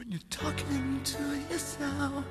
when you're talking to yourself.